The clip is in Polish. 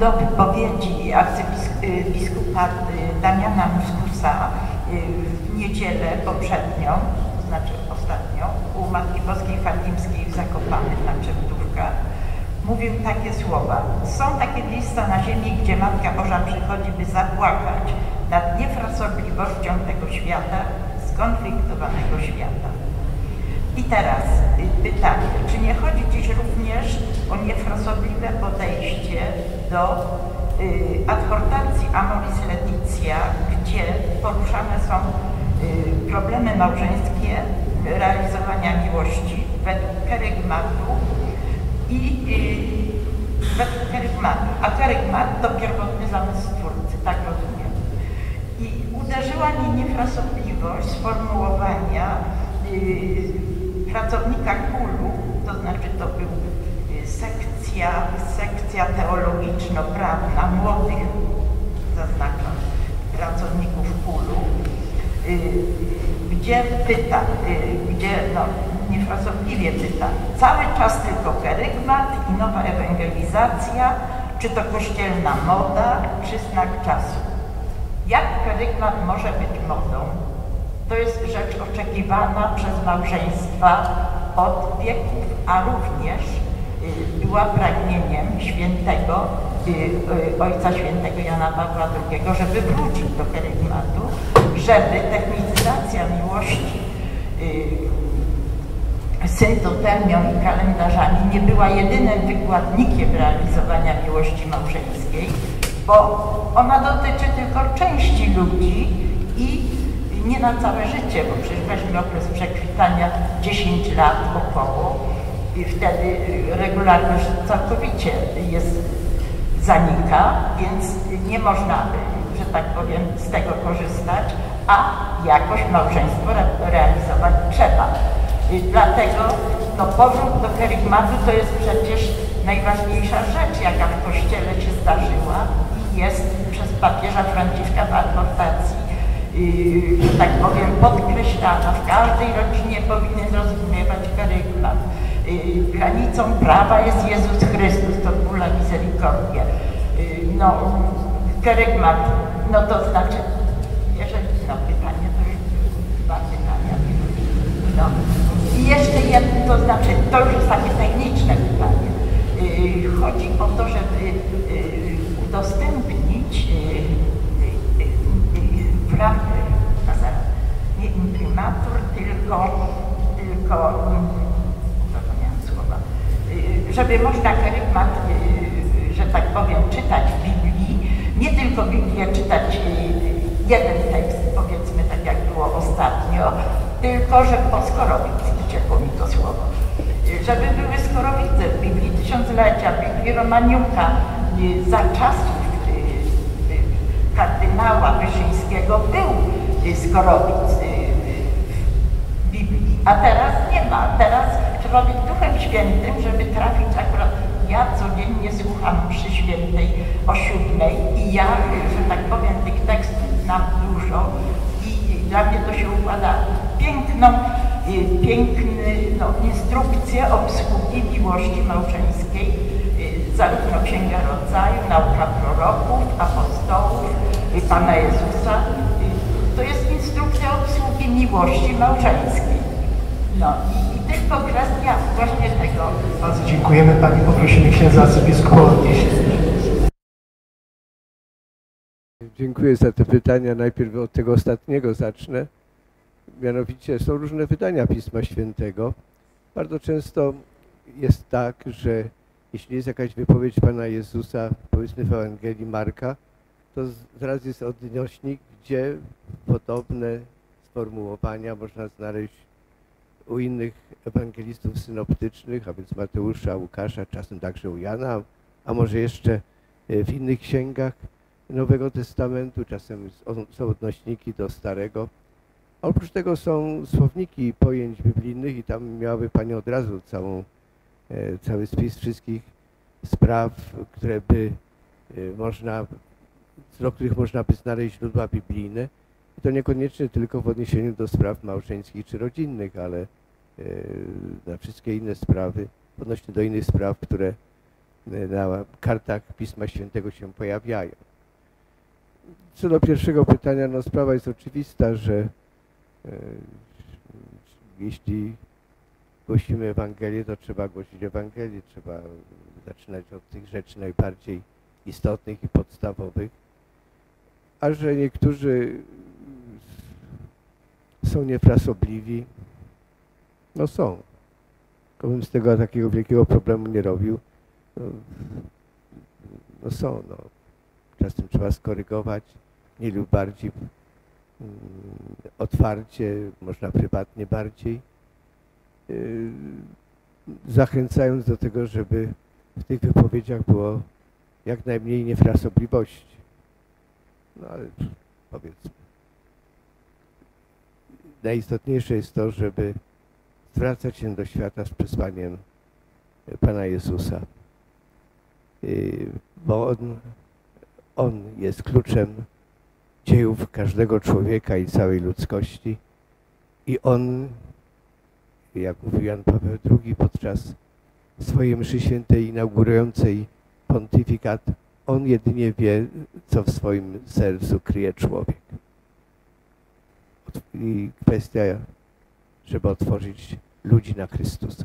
Do wypowiedzi arcybiskupa Damiana Muskusa w niedzielę poprzednią, to znaczy ostatnią, u Matki Boskiej Fatimskiej w Zakopanych na Czerwtówkach, mówił takie słowa. Są takie miejsca na ziemi, gdzie Matka Boża przychodzi, by zapłakać nad niefrasobliwością tego świata, skonfliktowanego świata. I teraz y, pytanie, czy nie chodzi dziś również o niefrasobliwe podejście do y, adhortacji Amoris Laetitia, gdzie poruszane są y, problemy małżeńskie, realizowania miłości według kerygmatu i według kerygmatu, a kerygmat to pierwotny zamysł Stwórcy, tak rozumiem. I uderzyła mnie niefrasobliwość sformułowania pracownika KUL-u, to znaczy to był y, sekcja, sekcja teologiczno-prawna młodych, zaznaczam, pracowników KUL-u, gdzie pyta, gdzie no, niefrasobliwie czyta. Cały czas tylko kerygmat i nowa ewangelizacja, czy to kościelna moda, czy znak czasu. Jak kerygmat może być modą? To jest rzecz oczekiwana przez małżeństwa od wieków, a również y, była pragnieniem świętego, y, y, Ojca Świętego Jana Pawła II, żeby wrócić do kerygmatu, żeby technicyzacja miłości syntotermią i kalendarzami nie była jedynym wykładnikiem realizowania miłości małżeńskiej, bo ona dotyczy tylko części ludzi i nie na całe życie, bo przecież weźmy okres przekwitania 10 lat około i wtedy regularność całkowicie jest zanika, więc nie można, że tak powiem, z tego korzystać, a jakoś małżeństwo realizować trzeba. I dlatego no, powrót do kerygmatu to jest przecież najważniejsza rzecz, jaka w Kościele się zdarzyła i jest przez papieża Franciszka w adhortacji, yy, że tak powiem, podkreślana. W każdej rodzinie powinien rozumiewać kerygmat. Yy, granicą prawa jest Jezus Chrystus, to kula misericordia. Yy, no, kerygmat, no to znaczy, jeżeli, no pytanie, to już dwa pytania. No. I jeszcze jedno, to znaczy, to już jest takie techniczne pytanie. Y, chodzi o to, żeby y, udostępnić w y, ramach, nie imprimatur, tylko, tylko zapomniałam słowa, żeby można kerygmat, że tak powiem, czytać w Biblii, nie tylko Biblię czytać jeden tekst, powiedzmy tak jak było ostatnio, tylko że po skorowicy, ciepło mi to słowo, żeby były skorowice w Biblii Tysiąclecia, w Biblii Romaniuka, za czasów kardynała Wyszyńskiego był skorowic a teraz nie ma. Teraz być Duchem Świętym, żeby trafić akurat ja codziennie słucham przy świętej o siódmej i ja, że tak powiem, tych tekstów znam dużo i dla mnie to się układa piękną, y, piękny no, instrukcję obsługi miłości małżeńskiej, y, zarówno Księga Rodzaju, nauka proroków, apostołów, y, Pana Jezusa. To jest instrukcja obsługi miłości małżeńskiej. No i, tylko kwestia właśnie tego. Bardzo dziękujemy Pani. Poprosimy księdza arcybiskupa o odniesienie. Dziękuję za te pytania. Najpierw od tego ostatniego zacznę. Mianowicie są różne wydania Pisma Świętego. Bardzo często jest tak, że jeśli jest jakaś wypowiedź Pana Jezusa, powiedzmy w Ewangelii Marka, to zaraz jest odnośnik, gdzie podobne sformułowania można znaleźć u innych ewangelistów synoptycznych, a więc Mateusza, Łukasza, czasem także u Jana, a może jeszcze e, w innych księgach Nowego Testamentu, czasem są odnośniki do Starego. Oprócz tego są słowniki pojęć biblijnych i tam miałaby Pani od razu całą, e, cały spis wszystkich spraw, które by e, można, do których można by znaleźć źródła biblijne. I to niekoniecznie tylko w odniesieniu do spraw małżeńskich czy rodzinnych, ale e, na wszystkie inne sprawy, odnośnie do innych spraw, które y, na kartach Pisma Świętego się pojawiają. Co do pierwszego pytania, no sprawa jest oczywista, że e, jeśli głosimy Ewangelię, to trzeba głosić Ewangelię, trzeba zaczynać od tych rzeczy najbardziej istotnych i podstawowych, a że niektórzy są niefrasobliwi, no są. Tylko bym z tego takiego wielkiego problemu nie robił. No, no są, no. Czasem trzeba skorygować, mniej lub bardziej mm, otwarcie, można prywatnie bardziej, yy, zachęcając do tego, żeby w tych wypowiedziach było jak najmniej niefrasobliwości. No ale powiedzmy. Najistotniejsze jest to, żeby zwracać się do świata z przesłaniem Pana Jezusa, Yy, bo On, on jest kluczem dziejów każdego człowieka i całej ludzkości i On, jak mówił Jan Paweł II podczas swojej mszy świętej inaugurującej pontyfikat, On jedynie wie, co w swoim sercu kryje człowiek. I kwestia, żeby otworzyć ludzi na Chrystusa.